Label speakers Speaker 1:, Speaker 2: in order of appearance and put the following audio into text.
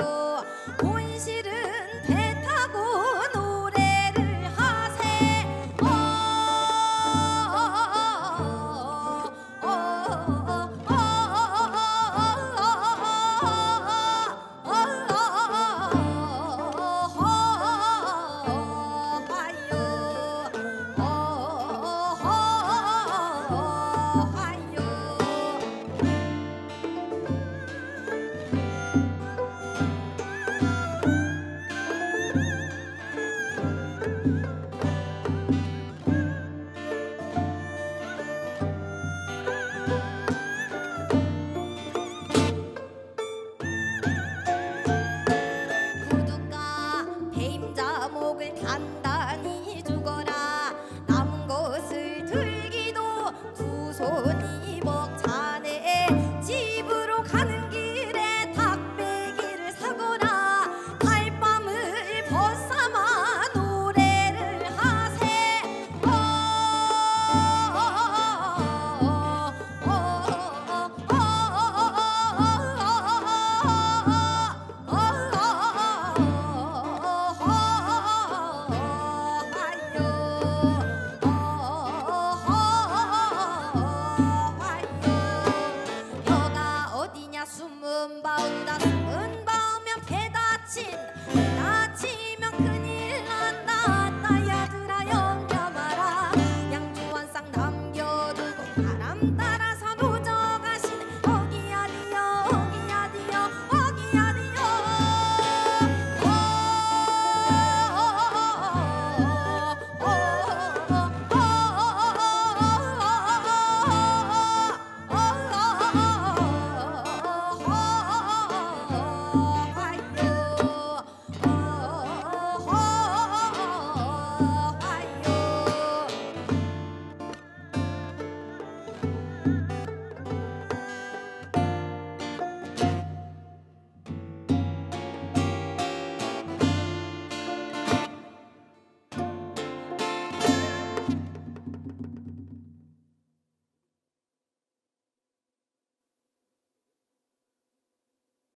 Speaker 1: 그대로 온실을 sốt